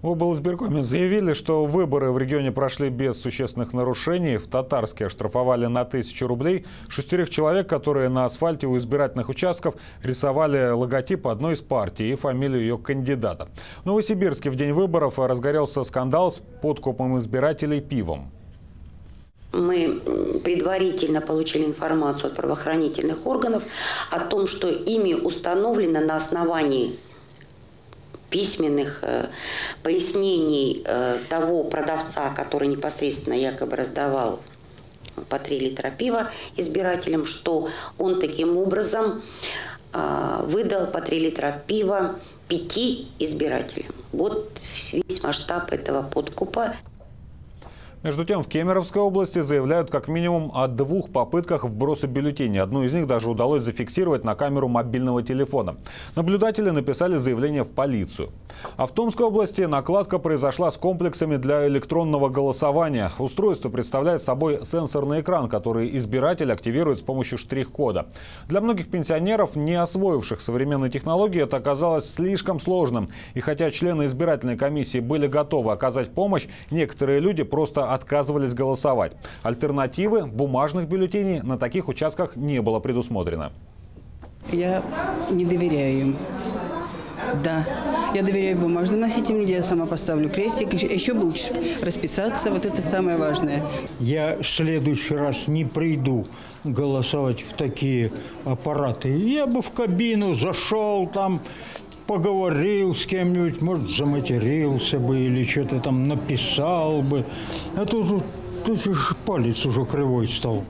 В облсбиркоме заявили, что выборы в регионе прошли без существенных нарушений. В Татарске оштрафовали на тысячу рублей шестерых человек, которые на асфальте у избирательных участков рисовали логотип одной из партий и фамилию ее кандидата. В Новосибирске в день выборов разгорелся скандал с подкупом избирателей пивом. Мы предварительно получили информацию от правоохранительных органов о том, что ими установлено на основании письменных э, пояснений э, того продавца, который непосредственно якобы раздавал по 3 литра пива избирателям, что он таким образом э, выдал по 3 литра пива пяти избирателям. Вот весь масштаб этого подкупа. Между тем, в Кемеровской области заявляют как минимум о двух попытках вброса бюллетеней. Одну из них даже удалось зафиксировать на камеру мобильного телефона. Наблюдатели написали заявление в полицию. А в Томской области накладка произошла с комплексами для электронного голосования. Устройство представляет собой сенсорный экран, который избиратель активирует с помощью штрих-кода. Для многих пенсионеров, не освоивших современные технологии, это оказалось слишком сложным. И хотя члены избирательной комиссии были готовы оказать помощь, некоторые люди просто отказывались голосовать. Альтернативы бумажных бюллетеней на таких участках не было предусмотрено. Я не доверяю им. Да, я доверяю бумажным носителям, я сама поставлю крестик. Еще был расписаться, вот это самое важное. Я в следующий раз не приду голосовать в такие аппараты. Я бы в кабину зашел там, поговорил с кем-нибудь, может, заматерился бы или что-то там написал бы. А тут, тут палец уже кривой стал.